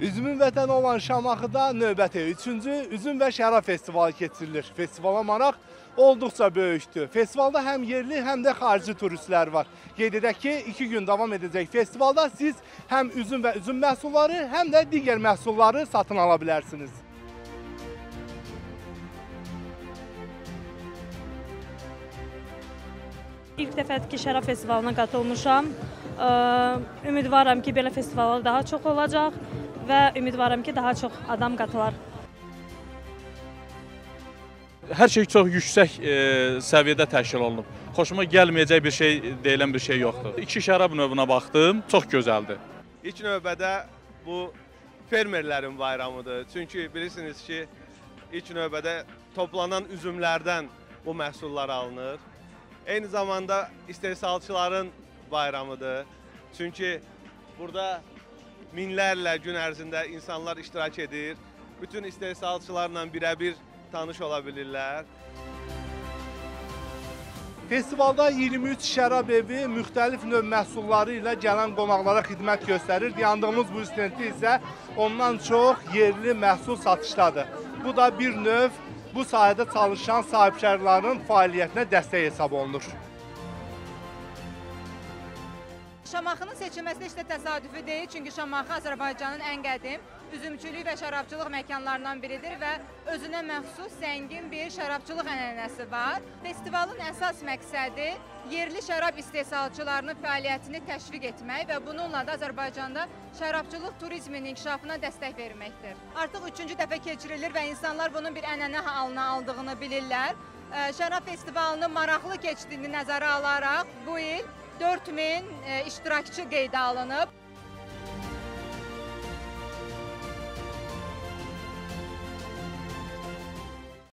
Üzümün vətəni olan Şamaxıda növbəti 3-cü Üzüm və Şərab festivalı keçirilir. Festivala maraq olduqca böyükdür. Festivalda həm yerli, həm də xarici turistlər var. Qeyd edək ki, 2 gün davam edəcək festivalda siz həm üzüm və üzüm məhsulları, həm də digər məhsulları satın ala bilərsiniz. İlk dəfədir ki, Şərab festivalına qatılmışam. Ümidvaram ki, belə festivallar daha çox olacaq və ümidvaram ki, daha çox adam qatılar. Hər şey çox yüksək e, səviyyədə təşkil olunub. Xoşuma gəlməyəcək bir şey deyilən bir şey yoxdur. İki şərab növünə baxdım, çox gözəldir. İlk növbədə bu fermerlərin bayramıdır. Çünki bilirsiniz ki, ilk növbədə toplanan üzümlərdən bu məhsullar alınır. Eyni zamanda istehsalçıların bayramıdır. Çünki burada minlərlə gün ərzində insanlar iştirak edir. Bütün istehsalçılarla birəbir tanış ola bilirlər. Festivalda 23 şərab evi müxtəlif növ məhsulları ilə gələn qonaqlara xidmət göstərir. Yandığımız bu stenddə isə ondan çox yerli məhsul satışdadır. Bu da bir növ bu sahədə çalışan sahibkarların fəaliyyətinə dəstək hesab olunur. Şamaxının seçilməsi heç də təsadüfi deyil, çünki Şamaxı Azərbaycanın ən qədim üzümçülük və şərabçılıq məkanlarından biridir və özünə məxsus zəngin bir şərabçılıq ənənəsi var. Festivalın əsas məqsədi yerli şərab istehsalçılarının fəaliyyətini təşviq etmək və bununla da Azərbaycanda şərabçılıq turizminin inkişafına dəstək verməkdir. Artıq üçüncü dəfə keçirilir və insanlar bunun bir ənənə halına aldığını bilirlər. Şərab festivalının maraqlı keçdiyini nəzərə alaraq bu il 4000 e, iştirakçı qeydə alınıb.